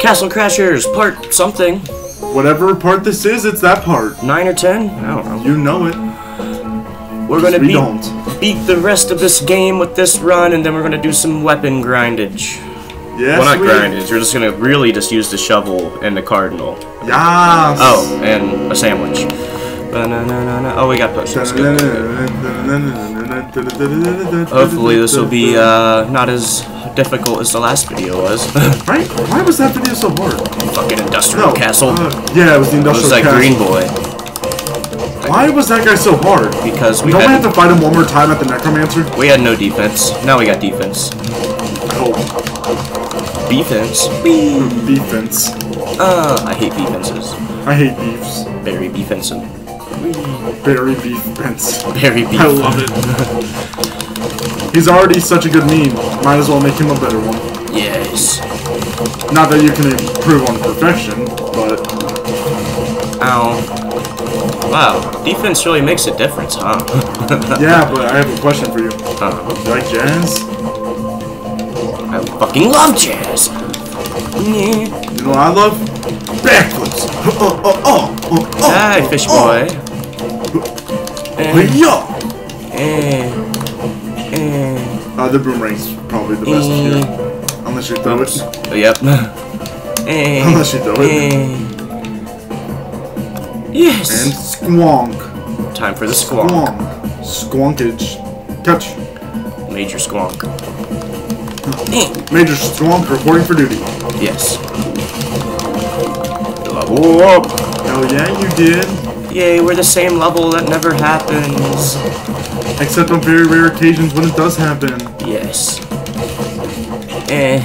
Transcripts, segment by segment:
Castle Crashers, part something. Whatever part this is, it's that part. 9 or 10? I don't know. You know it. We're gonna we beat, don't. beat the rest of this game with this run, and then we're gonna do some weapon grindage. Yes, well, not we... grindage, we're just gonna really just use the shovel and the cardinal. Yes. Oh, and a sandwich. Oh, we got potions. Hopefully this will be uh, not as difficult as the last video was. Right? Why was that video so hard? Fucking industrial No. castle. uh, yeah, it was the industrial castle. it was like castle. Green Boy Why was that guy so hard? because we Don't we have had to fight him one more time at the necromancer? we had no defense. Now we got defense. Oh, Defense. defense. Uh, I hate defenses. I hate beefs. Very defensive. Berry beef fence. Very beef. I love it. He's already such a good meme. Might as well make him a better one. Yes. Not that you can improve on perfection, but Ow. Wow, defense really makes a difference, huh? yeah. But I have a question for you. Uh, You like jazz? I fucking love jazz. You know what I love? Backflips. Oh, oh, oh, oh, oh, Hi, fish boy. Eh, Yeah. eh, eh, Uh, the boomerang's probably the best here. Unless you throw it. Oh, Yep. Eh, Unless you throw it. eh. Yes. And squonk. Time for the squawk. Squonk. Squonkage. Catch. Major squawk. Eh, Major squonk reporting for duty. Yes. Level up. Hell yeah, you did. Yay, we're the same level. That never happens. Except on very rare occasions when it does happen. Yes. Eh,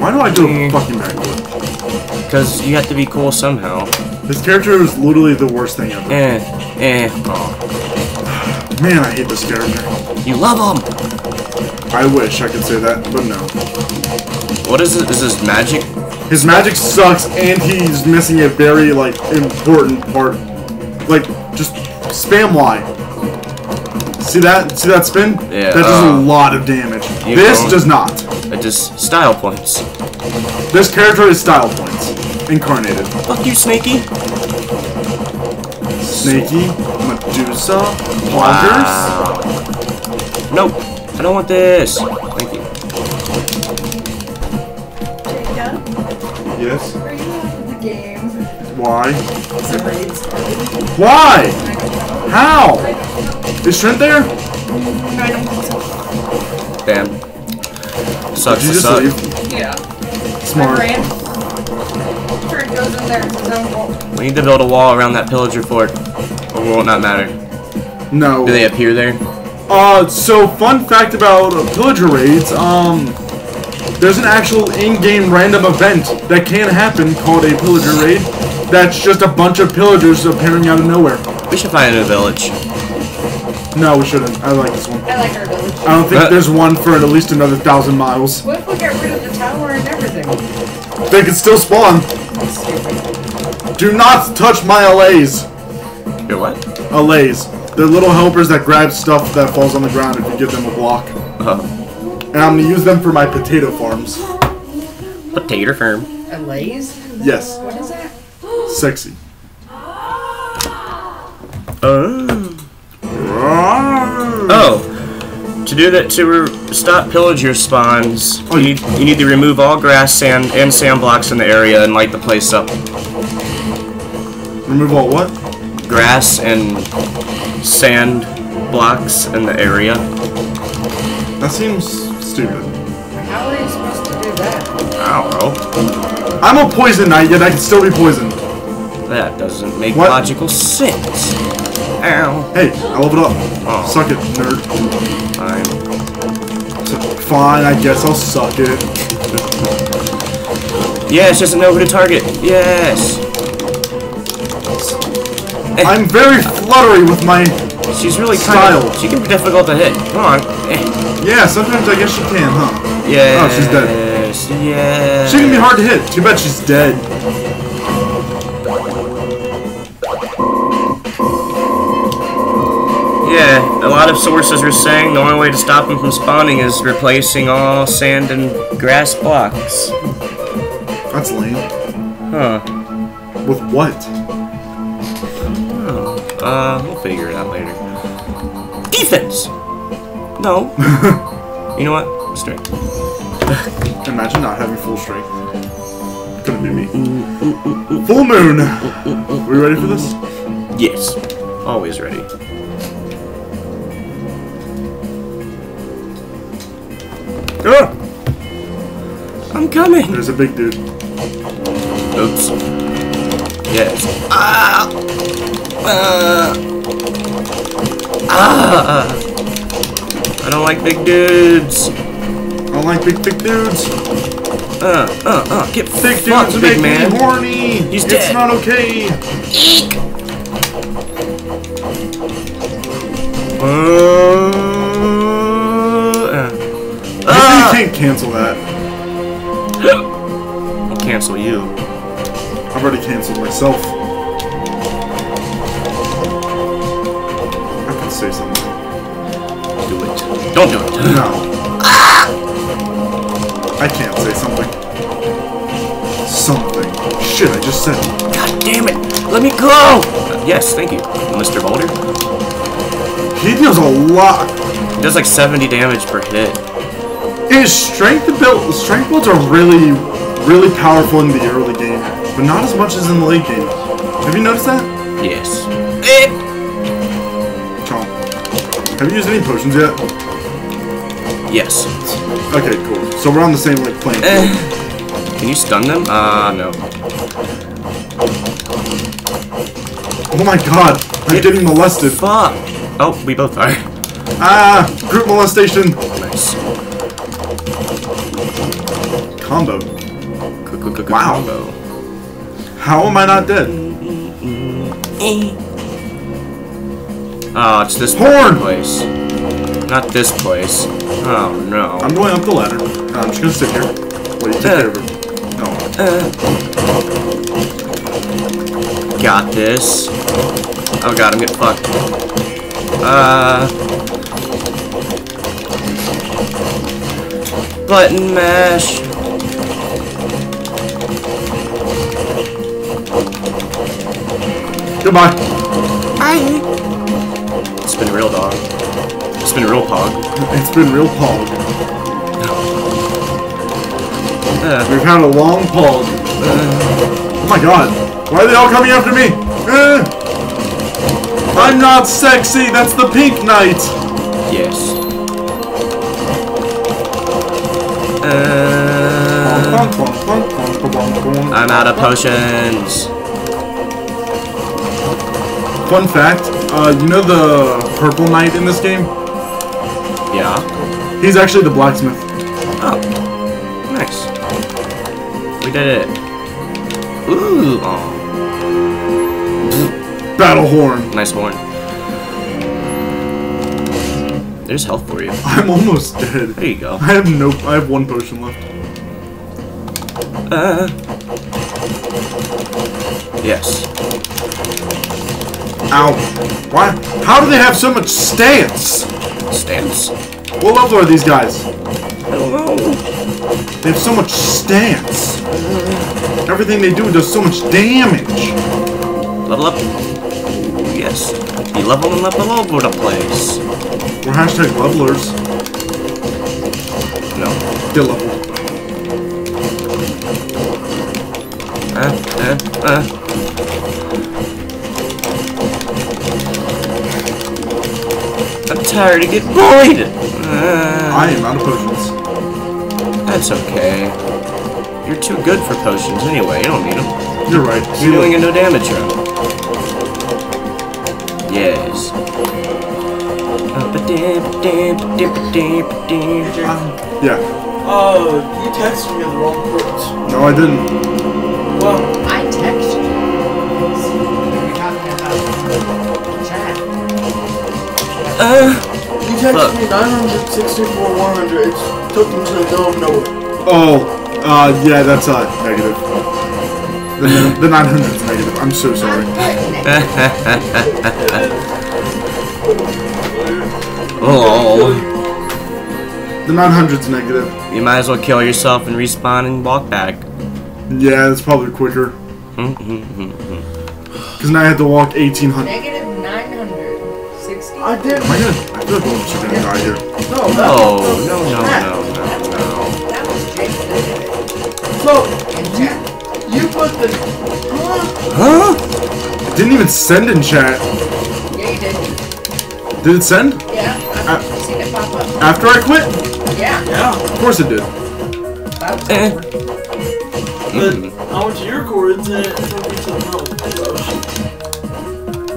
Why do I go Mm. fucking backward? because you have to be cool somehow. This character is literally the worst thing ever. Eh, eh. Aw. Man, I hate this character. You love him. I wish I could say that, but no. What is it? Is this magic? His magic sucks, and he's missing a very, like, important part. Like, just spam Y. See that? See that spin? Yeah, That does uh, a lot of damage. This does not. It just style points. This character is style points. Incarnated. Fuck you, Snaky. Snaky, Medusa, Poggers. Nope. I don't want this. Yes. are you out the game? Why? It's a raid started. Why? How? Is Trent there? I don't think so. Damn. Sucks Did you to just suck. leave? Yeah. Smart. I ran. Kurt goes in there. It's his own fault. We need to build a wall around that pillager fort. Or will it not matter? No. Do they appear there? Uh, so fun fact about uh, pillager raids, um, there's an actual in-game random event that can happen called a pillager raid. That's just a bunch of pillagers appearing out of nowhere. We should find a village. No, we shouldn't. I like this one. I like our village. I don't think Uh. there's one for at least another thousand miles. What if we get rid of the tower and everything? They can still spawn. Do not touch my allays. Your what? Allays. They're little helpers that grab stuff that falls on the ground if you give them a block. Uh, And I'm gonna use them for my potato farms. potato farm. A lays? Yes. What is that? Sexy. Oh. Oh. To do that, to re- stop pillager spawns, Oh, you, you- need, you need to remove all grass, sand, and sand blocks in the area and light the place up. Remove all what? Grass and sand blocks in the area. That seems stupid. How are you supposed to do that? I don't know. I'm a poison knight, yet I can still be poisoned. That doesn't make What? logical sense. Ow. Hey, I leveled up. Oh. Suck it, nerd. Fine. So, fine, I guess I'll suck it. Yes, doesn't know who to target. Yes. Eh. I'm very fluttery with my... She's really Style. kind of. She can be difficult to hit. Come on. Eh. Yeah, sometimes I guess she can, huh? Yeah. Oh, she's dead. Yeah. She can be hard to hit. Too bad she's dead. Yeah, a lot of sources are saying the only way to stop them from spawning is replacing all sand and grass blocks. That's lame. Huh. With what? Oh. Uh, we'll figure it out later. Defense! No. you know what? Strength. Imagine not having full strength. Couldn't be me. Full moon! Are we ready for this? Yes. Always ready. Ah! I'm coming! There's a big dude. Oops. Yes. Ah! Uh, ah! I don't like big dudes. I don't like big big dudes. Uh, uh, uh, get Thick fucked, dudes big make man. me horny. He's it's dead. not okay. Eek! Uh, You uh, can't cancel that. I'll cancel you. I've already canceled myself. I can say something. Don't do it. No. I can't say something. Something. Shit, I just said it. God damn it! Let me go! Yes, thank you, Mr. Boulder. He deals a lot. He does like 70 damage per hit. His strength build, strength builds are really, really powerful in the early game, but not as much as in the late game. Have you noticed that? Yes. Eh. Have you used any potions yet? Yes. Okay, cool. So we're on the same like plane. Eh. Can you stun them? Uh, no. Oh my god, I'm Get- getting molested. Fuck! Oh, we both are. Ah, group molestation. Nice. Combo. Quick, quick, quick, Wow. combo. How am I not dead? Oh, it's this Horn! place. Not this place. Oh, no. I'm going up the ladder. I'm just gonna sit here. Wait, you take care of it. No. Got this. Oh god, I'm getting fucked. Uh... Button mash. Goodbye. Bye. It's been real dog. It's been real pog. It's been real pog. Uh, We've had a long pog. Oh my god. Why are they all coming after me? Eh. I'm not sexy. That's the pink knight. yes. Uh, I'm out of potions. Fun fact, uh, you know the purple knight in this game? Yeah. He's actually the blacksmith. Oh, nice. We did it. Ooh, oh, Battle horn. nice horn. There's health for you. I'm almost dead. There you go. I have no. I have one potion left. Uh, yes. Ow. Why? How do they have so much stance? Stance. What level are these guys? I don't know. They have so much stance. Everything they do does so much damage. Level up. Yes. You leveling up all over the place. We're hashtag levelers. No. Get leveled. Uh, uh, uh. Tired of getting bullied. Uh, I am out of potions. that's okay. You're too good for potions anyway. You don't need them. You're right. You're doing a no damage run. Yes. Yeah. Oh, you texted me the wrong words. No, I didn't. Well, I texted you. We're talking about chat. Uh, you texted me 964 100. It took me to the middle of nowhere. Oh, uh, yeah, that's uh, negative. The, the 900 is negative. I'm so sorry. I'm putting it. Oh, The 900's negative. you might as well kill yourself and respawn and walk back. Yeah, that's probably quicker. Mm-hmm. Because now I have to walk 1800. Negative 960. I did. Am I gonna? I feel like we're just gonna die here. No, No, that- no, no, no, no, no. That was Jake that did it. So you, chat. you put the. Huh? Huh? It didn't even send in chat. Yeah, you did. Did it send? Yeah, I've seen it pop up. After I quit? Yeah, Yeah. Of course it did. that was Eh. But Mm-hmm. I went to your coordinates and it took me to the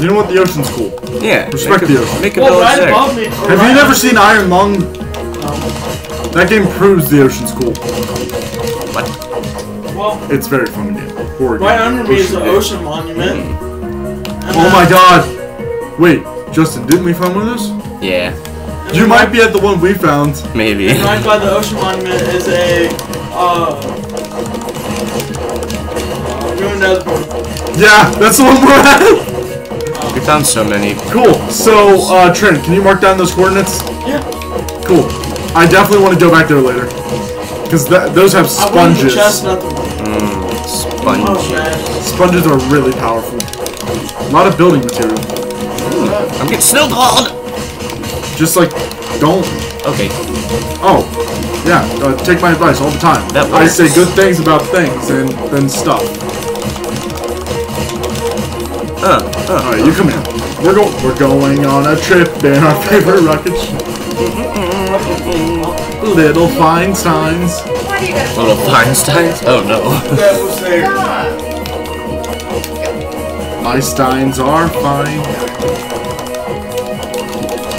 You know what? The ocean's cool. Yeah. Respect make a, the ocean. Make a Well, right above me. Have you never seen Iron Lung? That game proves the ocean's cool. What? Well, It's very fun game. Horror right game. under me is the Ocean game. ocean monument. And Oh my god! Wait, Justin, didn't we find one of those? Yeah. and You might be at the one we found. Maybe. And right by the ocean monument is a uh, uh ruined Esborn. Yeah, that's the one we're at! We found so many. Cool. So, uh, Trent, can you mark down those coordinates? Yeah. Cool. I definitely want to go back there later. Because those have I wanted the sponges. chestnut. one. Mm, Oh sponge. Sponges are really powerful. A lot of building material. I'm getting snowballed. Just like, don't. Okay. Oh, yeah. Uh, take my advice all the time. That I say good things about things and then stuff. Uh, uh. All right, you come in. We're going. We're going on a trip in our favorite rocket ship. Little Feinsteins. Why do you gotta Little Feinsteins? Oh no. That was there. Stop. My Steins are fine.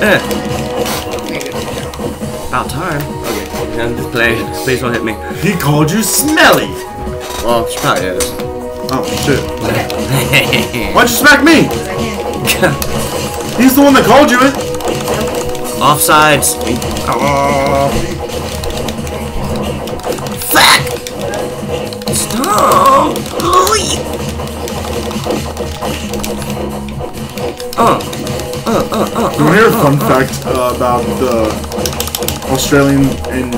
eh. About time. Okay. And just play. Please don't hit me. He called you smelly. Well, she probably is. Oh shit! Why'd you smack me? He's the one that called you it. Offsides. Oh. Fuck! Stop! Oh. uh, uh, uh. You want to hear a fun fact uh, about the Australian and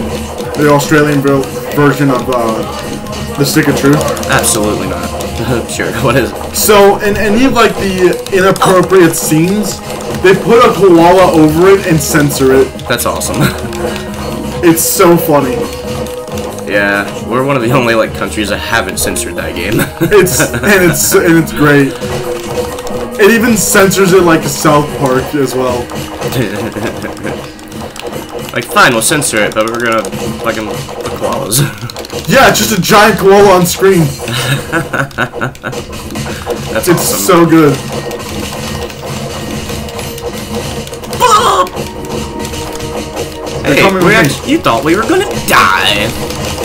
the Australian ver- version of uh, the Stick of Truth? Absolutely not. sure. What is it? So, in any of like the inappropriate scenes, they put a koala over it and censor it. That's awesome. It's so funny. yeah, we're one of the only like countries that haven't censored that game. It's and it's and it's great. It even censors it like a South Park as well. like, fine, we'll censor it, but we're gonna fucking koalas. Yeah, it's just a giant koala on screen. That's It's awesome. so good. hey, we actually, you thought we were gonna die.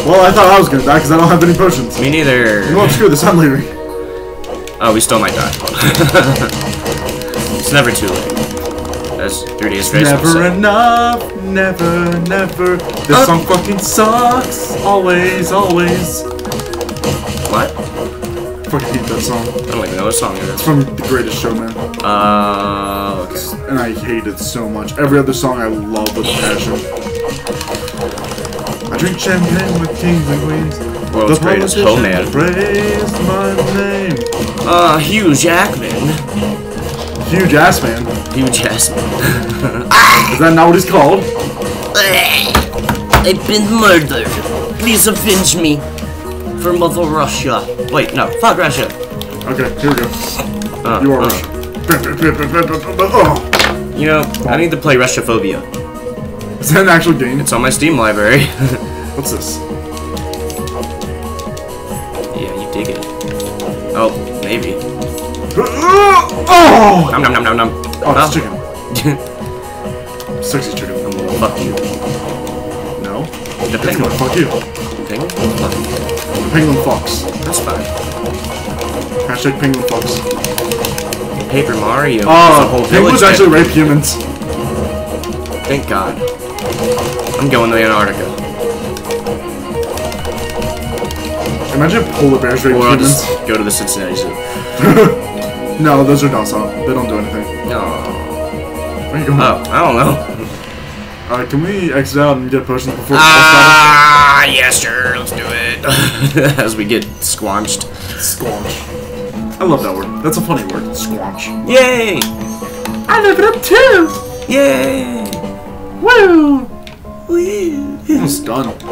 Well, I thought I was gonna die because I don't have any potions. Me neither. You won't screw this. I'm leaving. Oh, we still might die. it's never too late. As 3 days grace Never enough, never, never. This song fucking sucks. Always, always. What? Fucking hate that song. I don't even know what song it It's from The Greatest Showman, Uh, okay. and I hate it so much. Every other song I love with passion. I drink champagne with kings and queens. World's greatest showman. Praise my name. Uh, Hugh Jackman. Huge ass man. Huge ass man. Is that not what he's called? I've been murdered. Please avenge me. For Mother Russia. Wait, no. Fuck Russia. Okay, here we go. Uh, You are uh. You know, I need to play Russiaphobia. is that an actual game? It's on my Steam library. What's this? yeah, you dig it. Oh, maybe. Oh! Nom nom nom nom nom. Oh, Oh. chicken. Sexy chicken. Fuck you. No. The penguin. fuck you. Penguin? Fuck you. Penguin fox. That's fine. Hashtag penguin fox. Paper Mario. Oh, whole penguins actually rape humans. Thank God. I'm going to Antarctica. Imagine if polar bears rape Or I'll humans. just go to the Cincinnati Zoo. No, those are docile. They don't do anything. No. Where are you going? Oh, I don't know. Alright, can we exit out and get potions before Ah, uh, yes, sure, let's do it. As we get squanched. Squanch. I love that word. That's a funny word. Squanch. Yay! I live it up too! Yay! Woo! Woo! I'm stunned.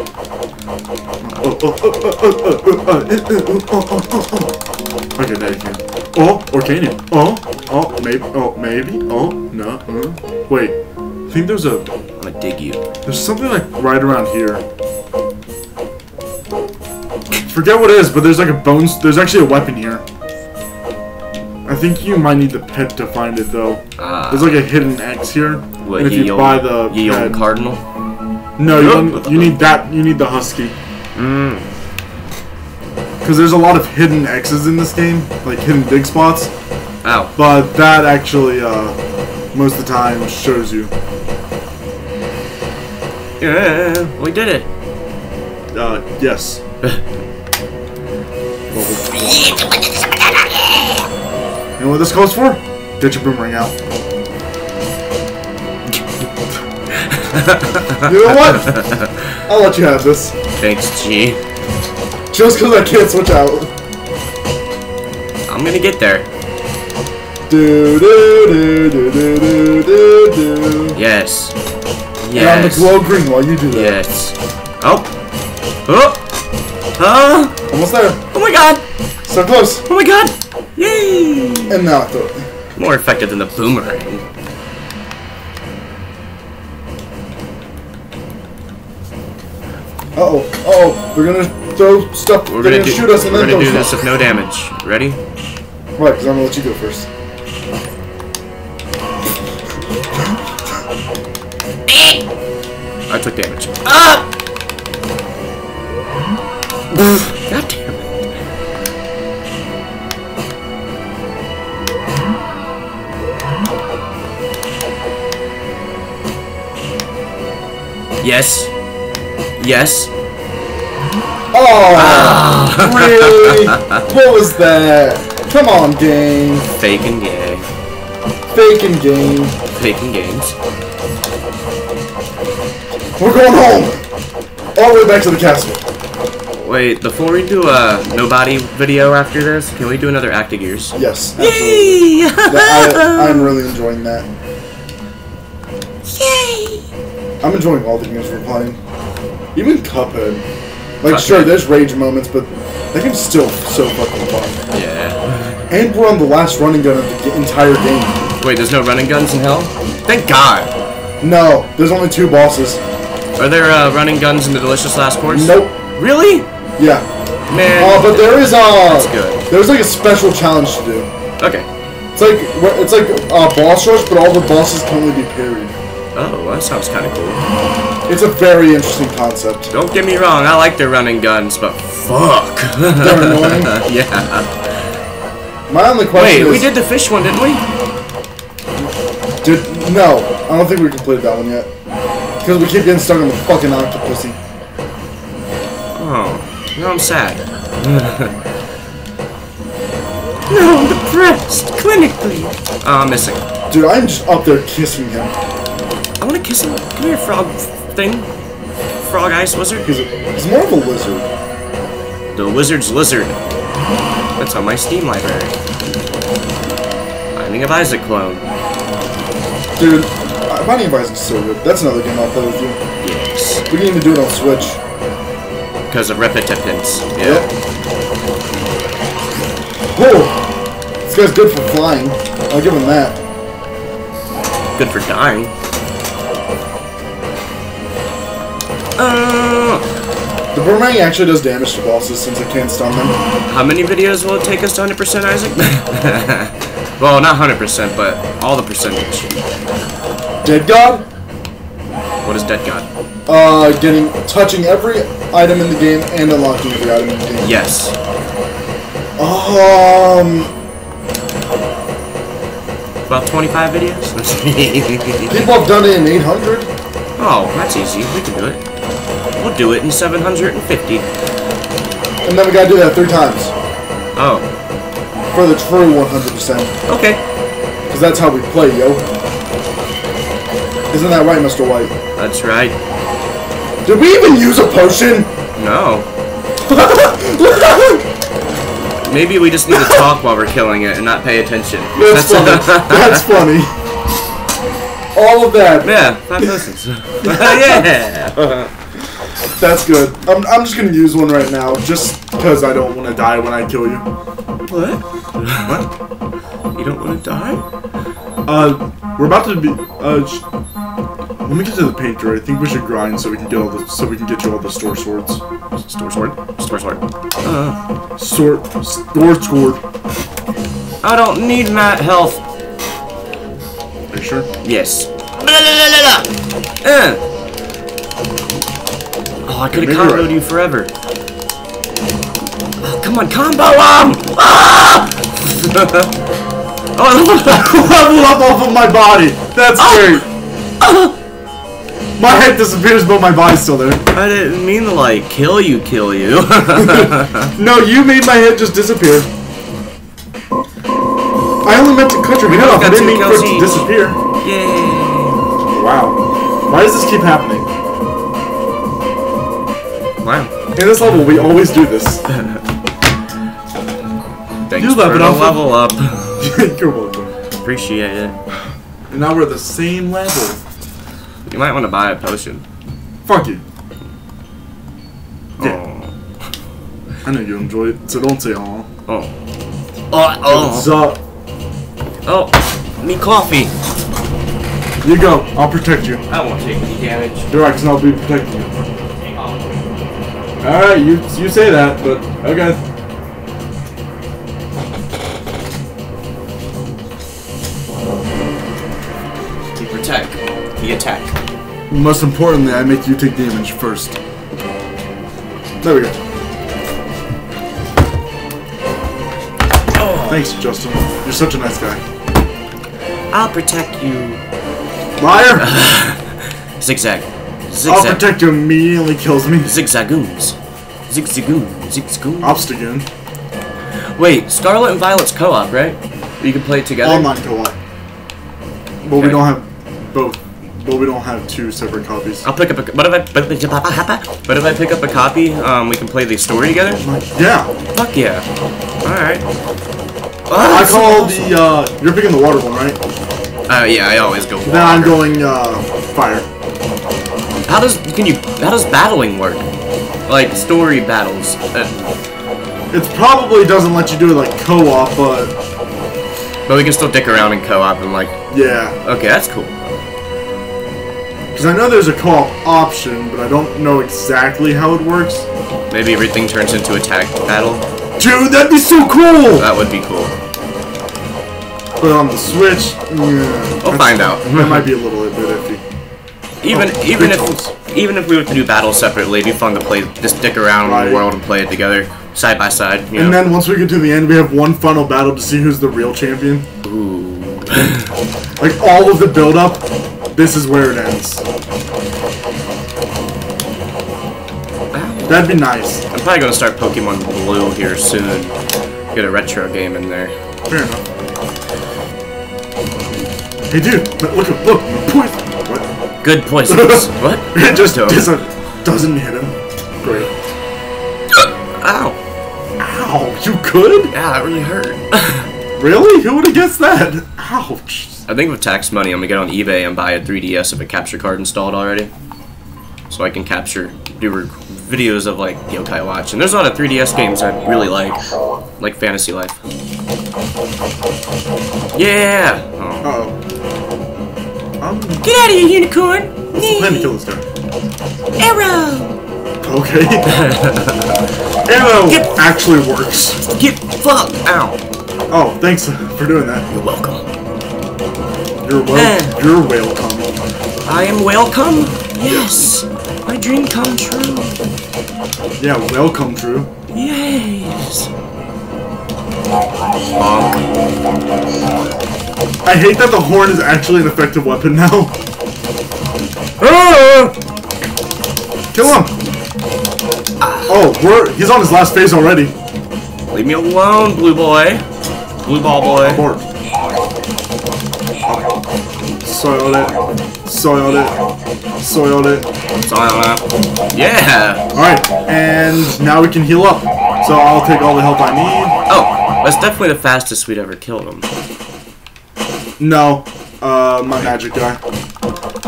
Okay, now you can. Oh, or can you? Oh, oh, maybe, oh, maybe, oh, no, uh, wait. I think there's a, I'm gonna dig you. there's something like right around here. Forget what it is, but there's like a bones, there's actually a weapon here. I think you might need the pet to find it though. Ah, There's like a hidden X here. what, and if you buy the ye old pet- cardinal? No, you, don't, you need that. You need the husky. Mmm. Because there's a lot of hidden X's in this game, like hidden big spots. Ow. But that actually, uh, most of the time shows you. Yeah, we did it. Uh, yes. you know what this calls for? Get your boomerang out. you know what? I'll let you have this. Thanks, G. Just because I can't switch out. I'm gonna get there. Do do do do do do do do. Yes. And I'm the Yes. glow green while you do that. Yes. Oh. Oh. Oh. Almost there. Oh my god. So close. Oh my god. Yay. And now I throw it. More effective than the boomerang. Uh oh. Uh oh. They're gonna throw stuff. We're They're gonna gonna, do, shoot us and then we're then gonna throw do this stuff. with no damage. Ready? Right, because I'm gonna let you go first. I took damage. Ah! God damn it. Yes. Yes. Oh, ah. really? what was that? Come on, game. Faking gay. Faking game. Faking games. We're going home. All the way back to the castle. Wait, before we do a nobody video after this, can we do another Act of Gears? Yes, absolutely. That- I, I'm really enjoying that. Yay! I'm enjoying all the games we're playing. Even Cuphead. Like, Cuphead. sure, there's rage moments, but that game's still so fucking fun. Yeah. And we're on the last running gun of the entire game. Wait, there's no running guns in hell? Thank God. No, there's only two bosses. Are there uh, running guns in the Delicious Last Course? Nope. Really? Yeah. Man. Uh, but there is uh, That's good. There's like a special challenge to do. Okay. It's like it's like a boss rush, but all the bosses can only be parried. Oh, that sounds kind of cool. It's a very interesting concept. Don't get me wrong, I like their running guns, but fuck. They're annoying. yeah. My only question Wait, is, we did the fish one, didn't we? did no? I don't think we completed that one yet. Because we keep getting stuck on the fucking octopusy. Oh, now I'm sad. no, I'm depressed, clinically. Oh, I'm missing. Dude, I'm just up there kissing him. I want to kiss him. Come here, frog thing. Frog ice wizard. He's, a, he's more of a lizard. The wizard's lizard. That's on my Steam library. Binding of Isaac clone. Dude, uh, Binding of Isaac's so good. That's another game I'll play with you. Yes. We can even do it on Switch. Because of repetitiveness. Yep. Yeah. Whoa! This guy's good for flying. I'll give him that. Good for dying. Uh, The boomerang actually does damage to bosses since it can't stun them. how many videos will it take us to 100% Isaac? well, not 100%, but all the percentage. Dead God? What is Dead God? Uh, getting, touching every item in the game and unlocking every item in the game. Yes. Um, About 25 videos? people have done it in 800. oh, that's easy. We can do it. We'll do it in 750. And then we gotta do that three times. Oh, For the true 100%. okay. Because that's how we play, yo. Isn't that right, Mr. White? That's right. Did we even use a potion? No. Maybe we just need to talk while we're killing it and not pay attention. That's funny. That's funny. All of that. Yeah, five potions. yeah. That's good. I'm, I'm just gonna use one right now, just because I don't want to die when I kill you. What? What? You don't want to die? Uh, we're about to be. Uh, let me get to the painter. I think we should grind so we can get all the so we can get you all the store swords. Store sword? Store sword. Uh, Sword, store sword. I don't need that health. Are you sure? Yes. Uh. Oh, I could have comboed right. you forever. Oh, come on, combo him! Ah! oh, I Level up off of my body. That's great. My head disappears, but my body's still there. I didn't mean to like kill you, kill you. No, you made my head just disappear. I only meant to cut your head off. I didn't mean for it to disappear. Yay! Wow. Why does this keep happening? Wow. In this level, we always do this. Thanks You for leveled the up. level up. You're welcome. Appreciate it. And now we're at the same level. You might want to buy a potion. Fuck you. Yeah. Oh. I know you enjoy it, so don't say aw. Oh. Oh, What's oh. up? Oh. Me coffee. You go. I'll protect you. I won't take any damage. You're right, 'cause I'll be protecting you. Alright, you you say that, but okay. You protect. The attack. Most importantly, I make you take damage first. There we go. Oh. Thanks, Justin. You're such a nice guy. I'll protect you. Liar! Zigzag. I'll protect you immediately kills me. Zigzagoons. Zigzagoon. Zigzagoon. Obstagoon. Wait, Scarlet and Violet's co-op, right? You can play it together. Online co-op. But we don't have both. But we don't have two separate copies. I'll pick up a. What if I? But if I pick up a copy, um, we can play the story together. Yeah. Fuck yeah! All right. I call the, uh, you're picking the water one, right? Uh, yeah, I always go. Then I'm going, uh, fire. How does can you? How does battling work? Like story battles. It probably doesn't let you do it like co-op, but but we can still dick around in co-op and like. yeah. Okay, that's cool. Because I know there's a co-op option, but I don't know exactly how it works. Maybe everything turns into a tag battle. Dude, that'd be so cool! That would be cool. But on the Switch, yeah. We'll find out. that might be a little bit. Even Oh, even if even if we were to do battles separately, it'd be fun to play. Just stick around in Right. the world and play it together, side by side. You And know. then once we get to the end, we have one final battle to see who's the real champion. Ooh. Like all of the build-up, this is where it ends. That'd be nice. I'm probably gonna start Pokemon Blue here soon. Get a retro game in there. Fair enough. Hey, dude, look, look, look? Good poisons. what? It just Dope. doesn't, doesn't hit him. Great. Ow. Ow, you could? Yeah, that really hurt. Really? Who would have guessed that? Ouch. I think with tax money, I'm gonna get on eBay and buy a 3DS of a capture card installed already, so I can capture do videos of like Yokai Watch. And there's a lot of 3DS games I really like, like Fantasy Life. Yeah. Oh. Uh-oh. Um, Get out of here, unicorn! Let me kill this guy. Arrow! Okay. Arrow actually works. Get fucked! out. Oh, thanks for doing that. You're welcome. You're well. Eh. You're welcome. I am welcome. Yes, my dream come true. Yeah, welcome, true. Yes. Bonk. I hate that the horn is actually an effective weapon now. Ah! Kill him. Oh, we're he's on his last phase already. Leave me alone, blue boy. Blue ball boy. Abort. So it. Soiled it. Soiled it. That's it. Yeah! Alright, and now we can heal up. So I'll take all the help I need. Oh, that's definitely the fastest we'd ever killed him. No, uh, my magic guy.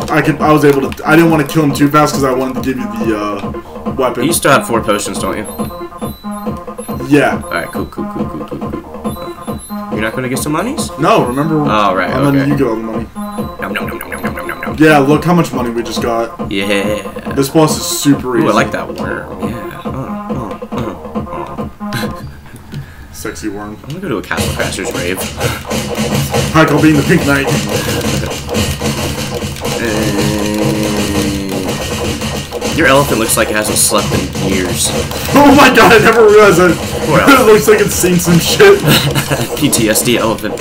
I could. I was able to. I didn't want to kill him too fast because I wanted to give you the uh, weapon. You still have four potions, don't you? Yeah. All right. Cool. Cool. Cool. Cool. Cool. cool. You're not gonna get some monies? No. Remember. All oh, right. And okay. then you get all the money. No. No. No. No. No. No. No. No. Yeah. Look how much money we just got. Yeah. This boss is super easy. Ooh, I like that worm. Yeah. Sexy worm. I'm gonna go to a Castle Crasher's rave. Hi, I'll be in the pink knight. Uh, your elephant looks like it hasn't slept in years. Oh my god, I never realized that. It looks like it's seen some shit. PTSD elephant.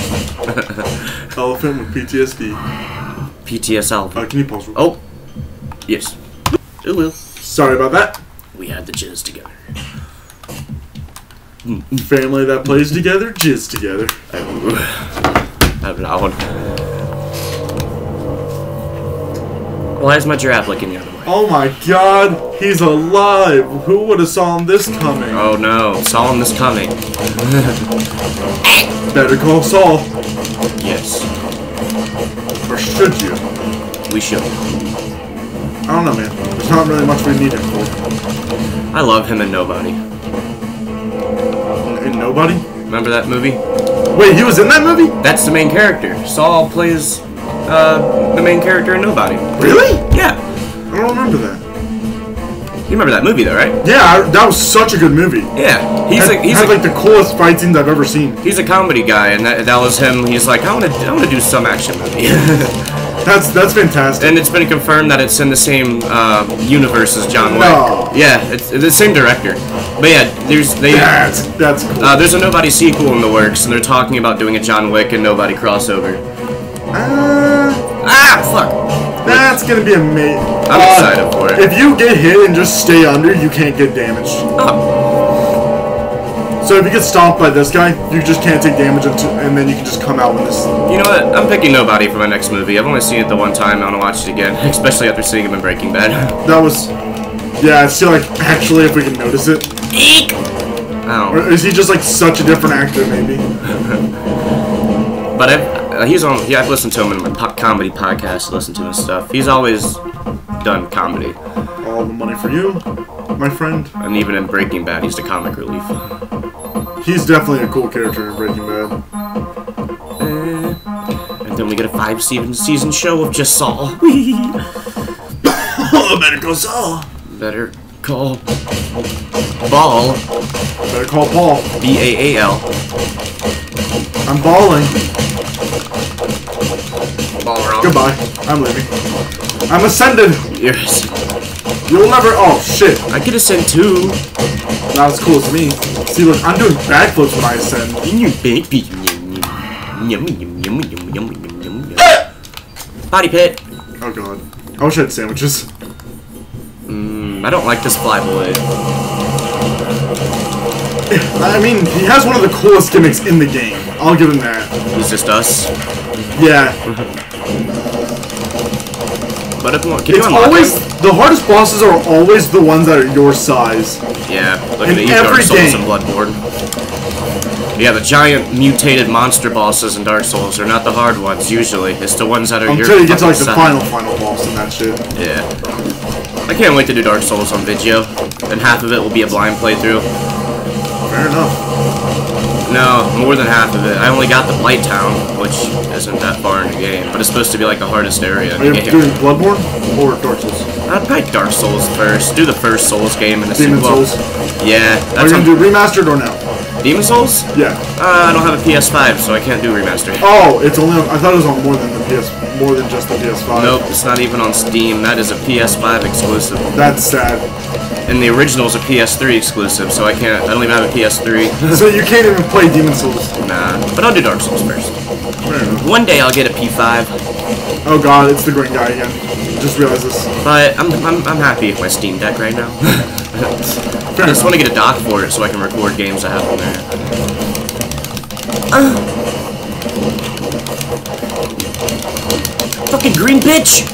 Elephant with PTSD. PTS elephant. Uh, can you pause? Oh. Yes. It will. Sorry about that. We had the jizz together. Family that plays together, jizz together. That loud. Why is my giraffe looking the other way? Oh my god, he's alive. Who would have saw him this coming? Oh no, saw him this coming. Better call Saul. Yes, Or should you? we should. I don't know, man. There's not really much we need him for. I love him and Nobody. Nobody? Remember that movie? Wait, he was in that movie? That's the main character. Saul plays uh, the main character in Nobody. Really? Yeah. I don't remember that. You remember that movie though, right? Yeah, I, that was such a good movie. Yeah. He's Had, a he's had a, like the coolest fight scenes I've ever seen. he's a comedy guy, and that, that was him. He's like, I want to I want to do some action movie. That's that's fantastic. and it's been confirmed that it's in the same uh, universe as John Wick. No. Yeah, it's, it's the same director. But yeah, there's they. That's that's cool. Uh, there's a Nobody sequel in the works, and they're talking about doing a John Wick and Nobody crossover. Uh, Ah, fuck! that's gonna be amazing. I'm excited for it. If you get hit and just stay under, you can't get damaged. Oh, So if you get stomped by this guy, you just can't take damage until, and then you can just come out with this. you know what? I'm picking Nobody for my next movie. I've only seen it the one time. I want to watch it again, especially after seeing him in Breaking Bad. That was. Yeah, I feel like actually if we can notice it, Eek! or Oh, is he just like such a different actor? Maybe. but I've, uh, he's on. Yeah, I've listened to him in my po- comedy podcast. Listen to his stuff. He's always done comedy, All the money for you, my friend. and even in Breaking Bad, he's the comic relief. He's definitely a cool character in Breaking Bad. And then we get a five season season show of just Saul. Oh, better call Saul. Better call Ball Better call Paul. B A A L. I'm balling. Ball. Goodbye. I'm leaving. I'm ascended. Yes. You'll never. Oh shit. I could ascend too. Not as cool as me. See, look, I'm doing backflips when I ascend. In your baby. Body pit. Oh god. I wish I had sandwiches. Mm, I don't like this flyboy. I mean, he has one of the coolest gimmicks in the game. I'll give him that. He's just us. Yeah. But if you want, can you It's unlock always him? The hardest bosses are always the ones that are your size. Yeah, look in at the Dark Souls and Bloodborne. Yeah, the giant mutated monster bosses in Dark Souls are not the hard ones usually. It's the ones that are your Until you get to like the final final boss and that shit. Yeah. I can't wait to do Dark Souls on video. And half of it will be a blind playthrough. Fair enough. No, more than half of it. I only got the Blight Town, which isn't that far in the game, but it's supposed to be like the hardest area Are you doing Bloodborne or Dark Souls? I'd probably Dark Souls first. Do the first Souls game and the Demon sequel. Souls. Yeah, Are you gonna do remastered or no? Demon Souls? Yeah. Uh, I don't have a PS5, so I can't do remaster. Oh, it's only. On, I thought it was on more than the PS, more than just the PS5. Nope, it's not even on Steam. That is a PS5 exclusive. That's sad. And the original is a PS3 exclusive, so I can't. I don't even have a PS3. So you can't even play Demon Souls. nah, but I'll do Dark Souls first. One day I'll get a P5, Oh god, it's the green guy again. Just realized this. but I'm, I'm, I'm happy with my Steam Deck right now. I just want to get a dock for it so I can record games I have on there. Uh. Fucking green bitch!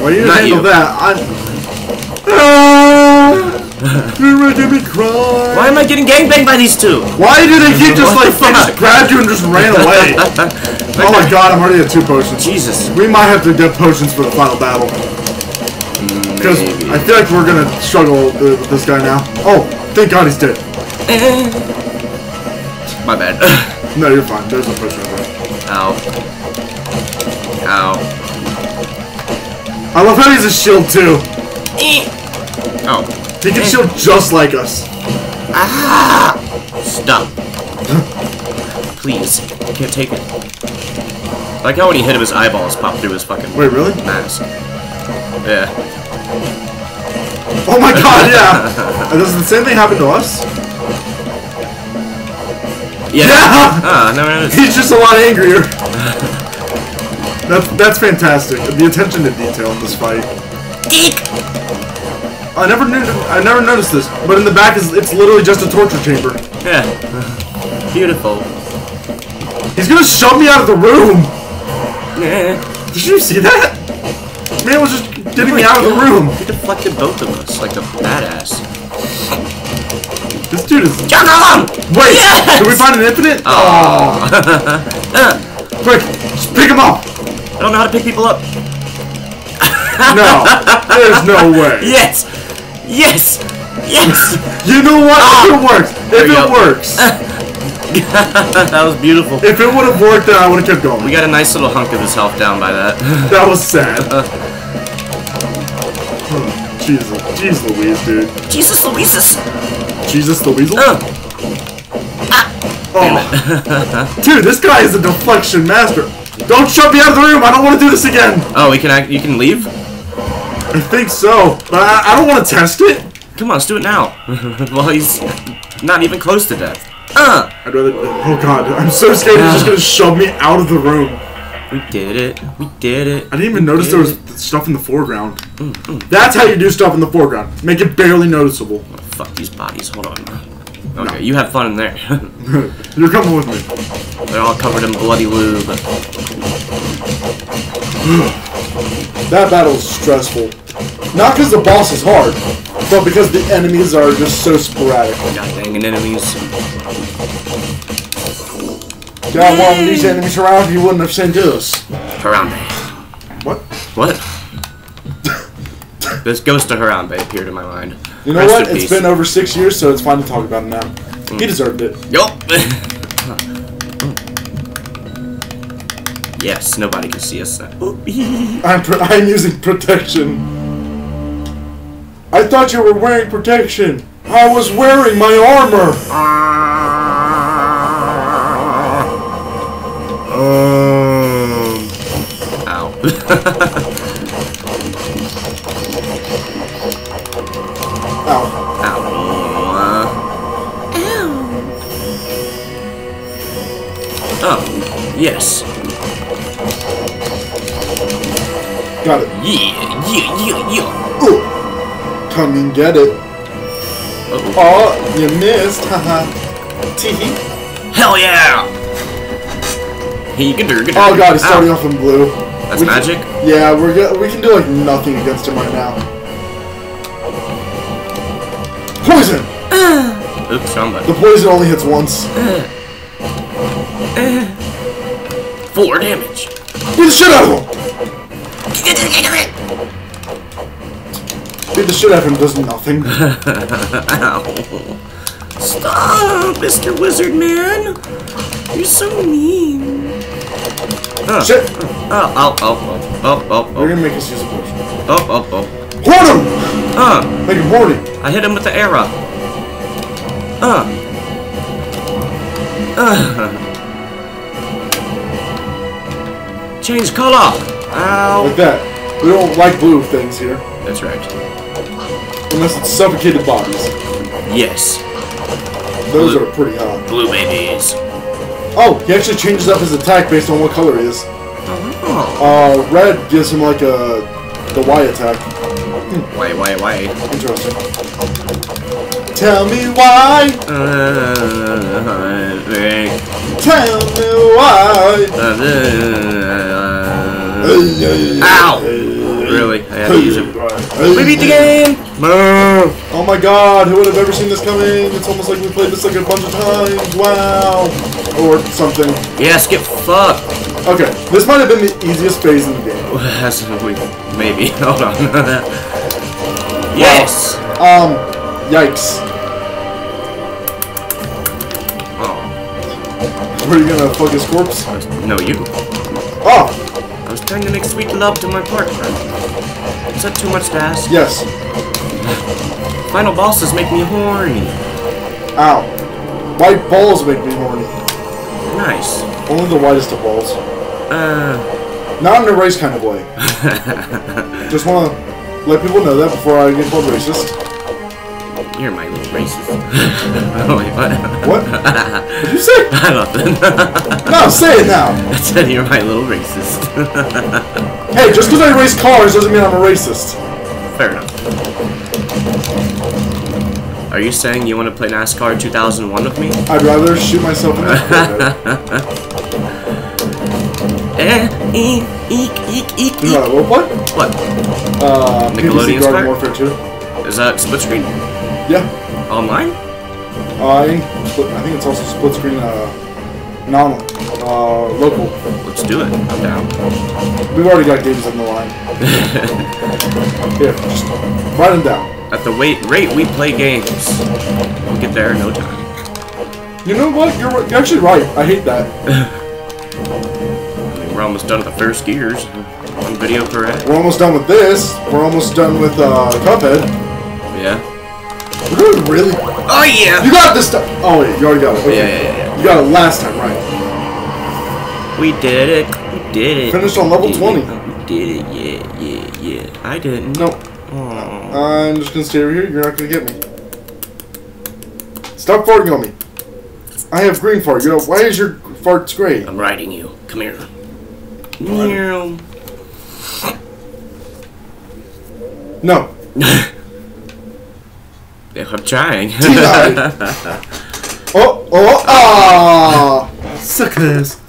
Well, you Not handle you. that. I'm. Ah, you're making me cry. Why am I getting gangbanged by these two? Why do they keep just like they just grabbed you and just ran away? oh my god, I'm already at two potions. Jesus. We might have to get potions for the final battle. Mm, because I feel like we're gonna struggle with this guy now. Oh, thank god he's dead. My bad. No, you're fine. There's no potion right there. Ow. Ow. I love how he's a shield too. Eh. Oh. He can shield just like us. Ah! Stop. Please. I can't take it. I like how when he hit him, his eyeballs popped through his fucking Wait, really? mask. Yeah. Oh my god, yeah! And Does the same thing happen to us? Yeah. Yeah! Ah, no, no, no. He's just a lot angrier. That's that's fantastic. The attention to detail in this fight. I never knew. I never noticed this, but in the back is it's literally just a torture chamber. Yeah. Beautiful. He's gonna shove me out of the room. Yeah. Did you see that? Man was just getting me out of the room. He deflected both of us like a badass. This dude is. Jump on! Wait, Yes! did we find an infinite? Oh. Quick, just pick him up. I don't know how to pick people up. No, there's no way. Yes! Yes! Yes! You know what? If it ah. works, There if it go. works, that was beautiful. if it would have worked, then I would have kept going. We got a nice little hunk of his health down by that. That was sad. Uh. Hmm. Jesus, jeez Louise, dude. Jesus Louises! Jesus the Weasel? Uh, ah. Oh. Dude, this guy is a deflection master. Don't shove me out of the room. I don't want to do this again. oh, we can act. You can leave. I think so, but I, I don't want to test it. Come on, let's do it now. well, he's not even close to death. Uh, I'd rather. Oh god, I'm so scared he's just gonna uh. shove me out of the room. we did it. We did it. I didn't even notice there was stuff in the foreground. Mm, mm. That's how you do stuff in the foreground. Make it barely noticeable. Oh, Fuck these bodies. Hold on. Okay, you have fun in there. You're coming with me. They're all covered in bloody lube. Hmm. That battle is stressful. Not because the boss is hard, but because the enemies are just so sporadic. God dang it, enemies. God, well, these enemies around, you wouldn't have sent us. Harambe. What? What? this ghost of Harambe appeared in my mind. You know Rest what? It's peace. been over six years, so it's fine to talk about it now. He hmm. deserved it. Yup. yes, nobody can see us. now. Oh, I'm, pr- I'm using protection. I thought you were wearing protection. I was wearing my armor. Ow. Ow. Ow. Oh, yes. Got it. Yeah, yeah, yeah, yeah. Ooh. Come and get it. Uh-oh. Oh, you missed. Haha. Teehee. Hell yeah! He can do Oh god, he's starting off in blue. That's We can- magic? Yeah, we're go- we can do like nothing against him right now. Poison. Oops, wrong The poison only hits once. Four damage. Beat the shit out of him. Beat the shit out of him does nothing. Stop, Mr. Wizard Man. You're so mean. Oh, Shit. oh, oh, oh, oh, oh, We're oh, gonna make us use a potion. oh, oh, oh. Horn him! Uh, Make him horny. I hit him with the arrow. Uh. Uh. Change color. Ow. Like that. We don't like blue things here. That's right. Unless it's suffocated bodies. Yes. Those Blue. are pretty hot. Blue babies. Oh, he actually changes up his attack based on what color he is. Oh. Uh, red gives him like a the Y attack. Why, why, why? Interesting. Tell me why. Uh, Tell me why. Uh, uh, uh, Ow. really. I had to use it. Hey. We beat the game! Boo! Oh my god, who would have ever seen this coming? It's almost like we played this like a bunch of times. Wow. Or something. Yes, get fucked! Okay, this might have been the easiest phase in the game. That's we maybe. Hold on. yes! Um, yikes. Oh, Were you gonna fuck his corpse? no, you. Oh, I was trying to make sweet love to my partner. Is that too much to ask? yes. Final bosses make me horny. Ow. White balls make me horny. Nice. Only the whitest of balls. Uh, Not in a race kind of way. Just wanna let people know that before I get called racist. You're my little racist. oh, wait, what? What? What'd you say? Nothing. No, say it now. I said you're my little racist. Hey, just because I race cars doesn't mean I'm a racist. Fair enough. Are you saying you want to play NASCAR 2001 with me? I'd rather shoot myself in the forehead. Eh, eek, eek, eek, eek, You know what? What? What? Uh, Nickelodeon Garden? Warfare 2. Is that split screen? Yeah. Online? I think, I think it's also split screen, uh, non, uh, local. Let's do it. I'm down. We've already got games on the line. Here, just write them down. At the wait rate we play games, we'll get there in no time. You know what? You're, you're actually right. I hate that. I mean, we're almost done with the first gears. One video per ad. We're almost done with this. We're almost done with, uh, Cuphead. Yeah. We're doing really... Oh yeah. You got this stuff! Oh, wait, you already got it. Okay. Yeah, yeah, yeah, You got it last time, right? We did it. We did it. Finished on level We 20. it. We did it. Yeah, yeah, yeah. I didn't. No. Aw. I'm just gonna stay over here. You're not gonna get me. Stop farting on me. I have green fart. You know, why is your farts gray? I'm riding you. Come here. Meow. No. I'm trying. Oh, oh, ah! Suckers.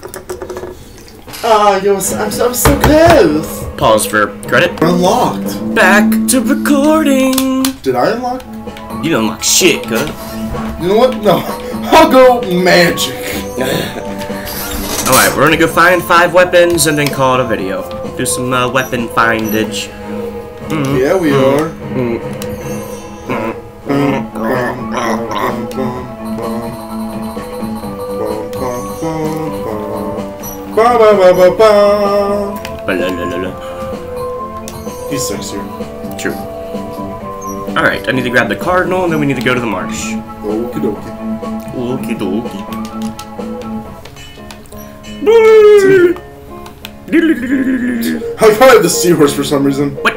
Ah, you're so, I'm, so, I'm so close. Pause for credit. Unlocked. Back to recording. Did I unlock? You don't like shit, cuz. You know what? No. I'll go magic. Alright, we're gonna go find five weapons and then call it a video. Do some uh, weapon findage. Yeah, we are. Ba ba ba ba He's sexier. True. Alright, I need to grab the cardinal and then we need to go to the marsh. Okie dokie. Okie dokie. I probably the seahorse for some reason. What?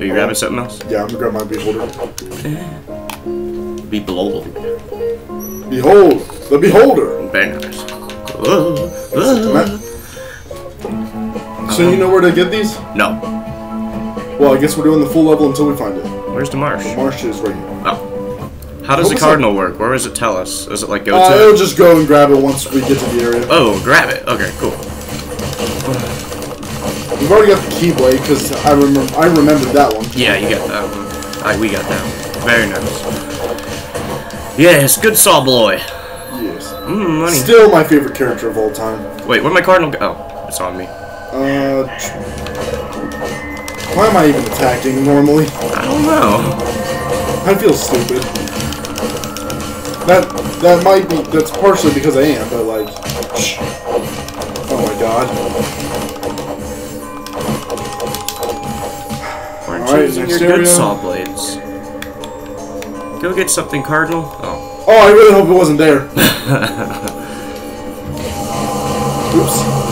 Are you grabbing something else? Yeah, I'm gonna grab my beholder. Be below. Behold, the beholder. Very nice. Uh, uh. So you know where to get these? No. Well, I guess we're doing the full level until we find it. Where's the marsh? Marsh is right here. Oh. How does What the was cardinal work? Where does it tell us? Does it like go Uh, to? it'll just go and grab it once we get to the area. Oh, grab it. Okay, cool. We've already got the keyblade because I remember I remembered that one. Yeah, you got that one. Alright, we got that one. Very nice. Yes, good saw boy. Mmm, money. Still my favorite character of all time. Wait, where'd my cardinal go? Oh, it's on me. Uh, why am I even attacking normally? I don't know. I feel stupid. That that might be that's partially because I am, but like, oh my god. Aren't Alright, you using your good saw blades? Go get something, Cardinal. Oh. I really hope it wasn't there. Oops.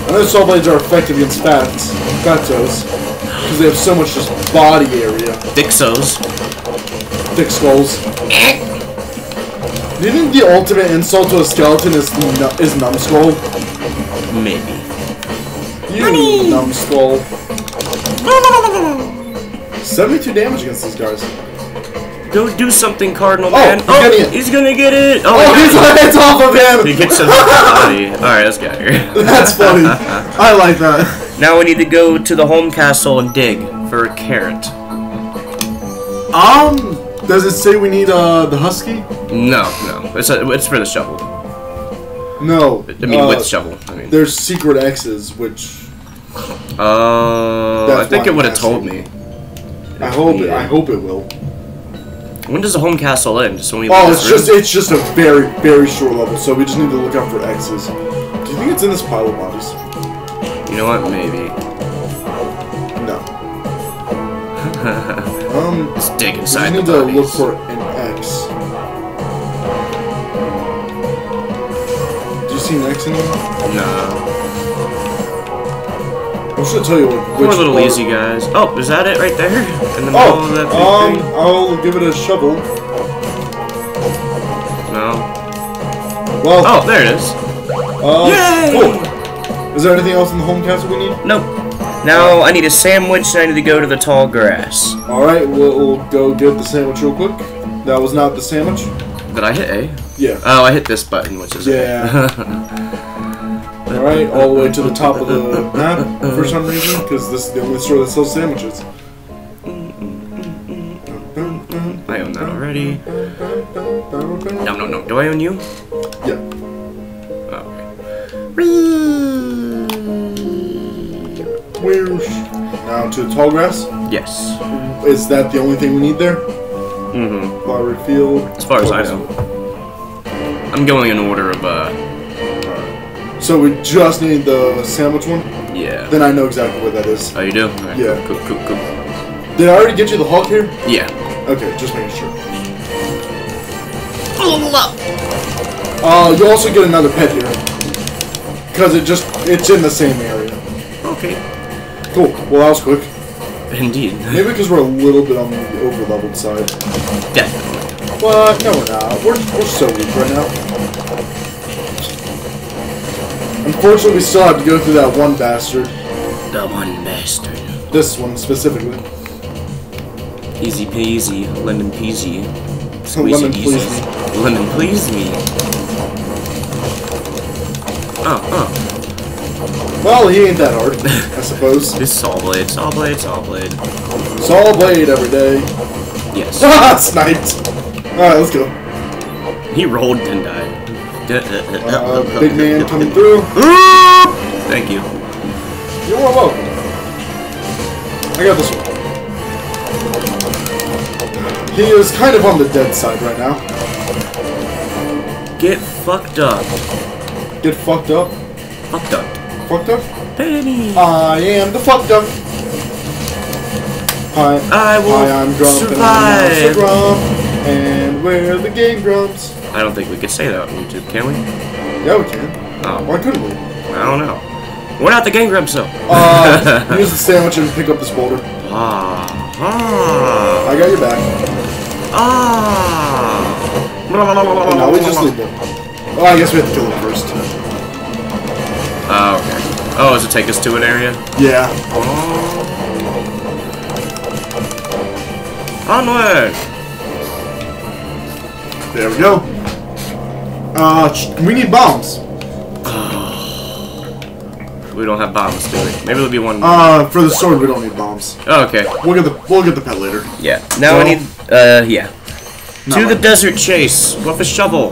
I know saw blades are effective against fats, fatos, because they have so much just body area. Dixos. Thick skulls. Do you think the ultimate insult to a skeleton is nu- is numbskull? Maybe. You numbskull. 72 damage against these guys. Go do something, Cardinal Oh, man. he's getting it. he's gonna get it. Oh, Oh, he his got it. head's off of He him! gets his body. Alright, let's get out of here. That's funny. I like that. Now we need to go to the home castle and dig for a carrot. Um, does it say we need uh the husky? No, no. It's a, it's for the shovel. No. I mean, uh, with shovel. I mean. There's secret X's, which Uh, I think it would have told me. I hope it, I hope it will. When does the home castle end? Just when we Oh, it's room? just it's just a very very short level, so we just need to look out for X's. Do you think it's in this pile of bodies? You know what? Maybe. No. um, Let's dig we inside the need to look for an X. Do you see an X in here? No. I'm just gonna tell you what. Poor little part- easy guys. Oh, is that it right there? In the middle Oh, of that big um, thing? I'll give it a shovel. No. Well, Oh, there it is. uh, Yay! cool. Is there anything else in the home castle we need? Nope. Now I need a sandwich and I need to go to the tall grass. All right, we'll, we'll go get the sandwich real quick. That was not the sandwich. Did I hit A? Yeah. Oh, I hit this button, which is A. Yeah. All right, all the way to the top of the map for some reason, because this is the only store that sells sandwiches. I own that already. No, no, no. Do I own you? Yeah. Oh, Where's now to the tall grass? Yes. Is that the only thing we need there? Mm-hmm. Flower field. As far as I know. I'm going in order of, uh, So we just need the sandwich one. yeah. Then I know exactly what that is. Oh, you do? Alright, Yeah. Cool, cool, cool. Did I already get you the Hulk here? Yeah. Okay, just making sure. Uh, you also get another pet here. Because it just, it's in the same area. Okay. Cool. Well, that was quick. Indeed. Maybe because we're a little bit on the over-leveled side. Definitely. But, no, we're not. We're, we're so weak right now. Unfortunately, we still have to go through that one bastard. The one bastard. This one, specifically. Easy peasy, lemon peasy. Lemon please easy. me. Lemon please me. Oh, oh. Well, he ain't that hard, I suppose. This saw blade, saw blade, saw blade. Saw blade every day. Yes. Ah, sniped. Alright, let's go. He rolled and died. Uh, big man coming through. Thank you. You're welcome. I got this one. He is kind of on the dead side right now. Get fucked up. Get fucked up. Fucked up. Fucked up? Penny. I am the fucked up. Hi. I will Hi, I'm Grump and I'm survive. Grump. And we're the Game Grumps. I don't think we could say that on YouTube, can we? Yeah, we can. Oh, Why couldn't we? I don't know. We're not the Gang Grumps, though. Uh, use the sandwich and pick up this boulder. ah. Ah. I got your back. Ah. And now we just leave them. Oh, I guess we have to kill them first. Oh, okay. Oh, does it take us to an area? Yeah. Onward! There we go. Uh, we need bombs. We don't have bombs, do we? Maybe there'll be one. Uh, for the sword, we don't need bombs. oh, okay. We'll get the we'll get the pet later. Yeah. Now Well- I need. Uh, yeah. To the desert chase with a shovel.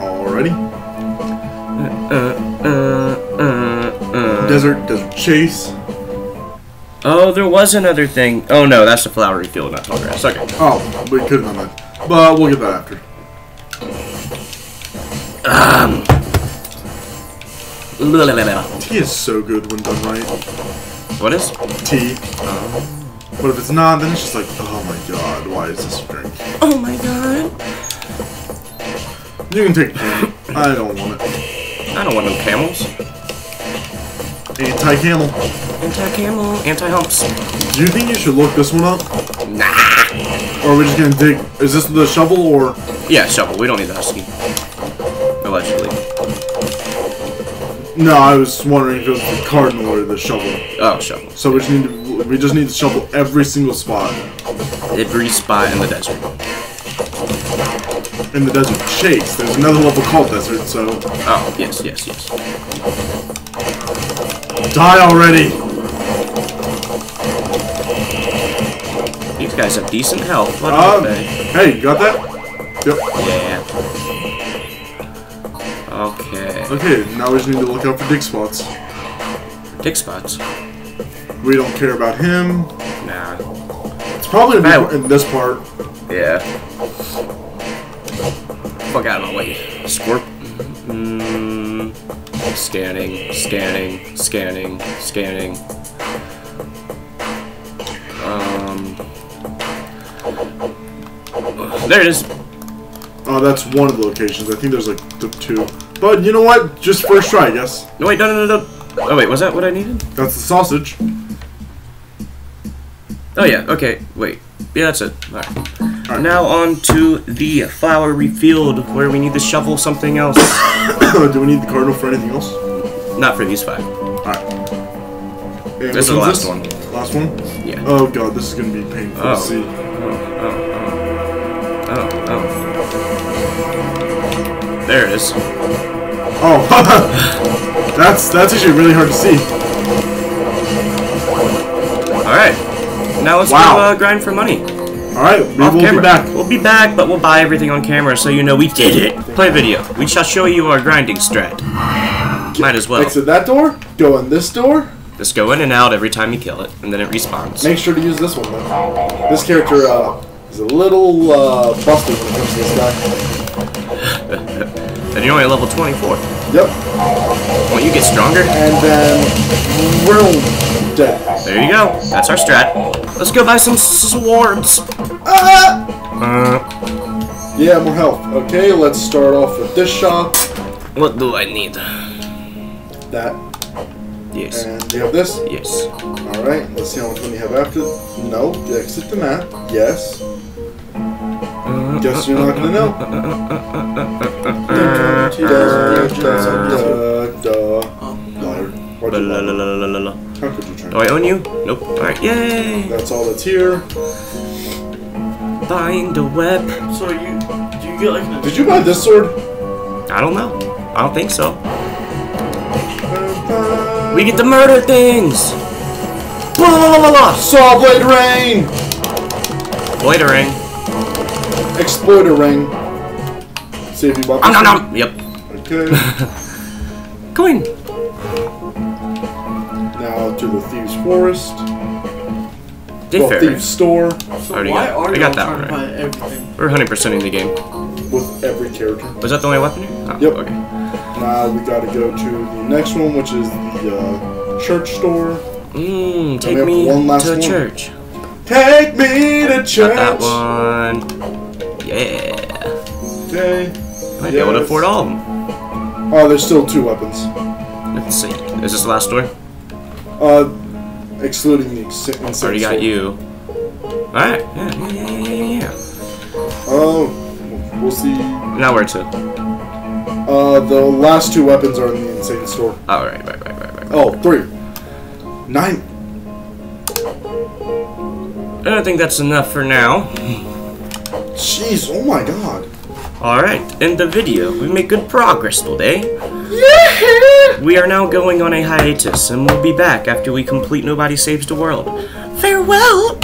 Already. Uh, uh, uh, uh. Desert, desert chase. Oh, there was another thing. Oh no, that's the flowery field, not tall grass. Okay. Oh, we could have done that, but we'll get that after. Um. Tea is so good when done right. What is? Tea. Um, but if it's not, then it's just like, oh my god, why is this drink? Oh my god. You can take tea. I don't want it. I don't want no camels. Anti-camel. Anti-camel, anti-humps. Do you think you should look this one up? Nah. Or are we just gonna dig? Is this the shovel or? Yeah, shovel. We don't need the husky. Allegedly. No, I was wondering if it was the cardinal or the shovel. Oh, shovel. So we just need to we just need to shovel every single spot. Every spot in the desert. in the desert chase. There's another level called desert, so Oh, yes, yes, yes. die already. These guys have decent health. Um, hey, you got that? Yep. Yeah. Okay. Now we just need to look out for dig spots. Dick spots. We don't care about him. Nah. It's probably be in this part. Yeah. Fuck out of my way. Scorp. Mm, scanning, scanning, scanning, scanning. Um. There it is. Oh, that's one of the locations. I think there's like two. But you know what? Just first try, I guess. No, wait, no, no, no, no. Oh, wait, was that what I needed? That's the sausage. Oh, yeah, okay, wait. Yeah, that's it. Alright. Now on to the flowery field where we need to shovel something else. Do we need the cardinal for anything else? Not for these five. Alright. And This is the last one. Last one? Yeah. Oh god, this is gonna be painful Oh. to see. Oh, oh. Oh. Oh, oh. There it is. Oh, that's that's actually really hard to see. Alright. Now let's Wow. go uh, grind for money. All right, we will camera. be back. We'll be back, but we'll buy everything on camera so you know we did it. Play video. We shall show you our grinding strat. Might as well. Exit that door, go in this door. Just go in and out every time you kill it, and then it respawns. Make sure to use this one though. This character uh, is a little uh, busted when it comes to this guy. And you're only level 24. Yep. When you get stronger, And then real death. there you go. That's our strat. Let's go buy some swords. Ah! Uh, Yeah, more health. Okay, let's start off with this shop. what do I need? That. Yes. And you have this. Yes. Alright, let's see how much money you have after. No, exit the map. Yes. Guess you're not gonna know. How could you? Do I own you? Nope. Alright, yay! That's all that's here. Find a web. So you do you get like an Did you buy this sword? I don't know. I don't think so. We get to murder things! Blah, blah, blah, blah, blah. Saw blade rain. Loitering. Exploiter ring. See if you bought Nom, nom, nom. Yep. Okay. Coin. now to the thieves' forest. Day well, thieves' store so Already why got- are I got that one to buy everything? We're 100%ing the game. with every character. Was that the only weapon? Oh, Yep. Okay. Now we gotta go to the next one, which is the uh, church store. Mmm, take me one last to one. church. Take me to church. Got church. that one. Yeah. Okay. Might be able to afford all of them. Oh, there's still two weapons. Let's see. Is this the last door? Uh, excluding the insane Already got you. Alright. Yeah, yeah, yeah, yeah, yeah. Oh, we'll see. Now where to? Uh, the last two weapons are in the insane store. Oh, right, right, right, right, right. Oh, three. Nine. I don't think that's enough for now. Jeez, oh my god. Alright, in the video, we made good progress today. Eh? Yeah. We are now going on a hiatus, and we'll be back after we complete Nobody Saves the World. Farewell!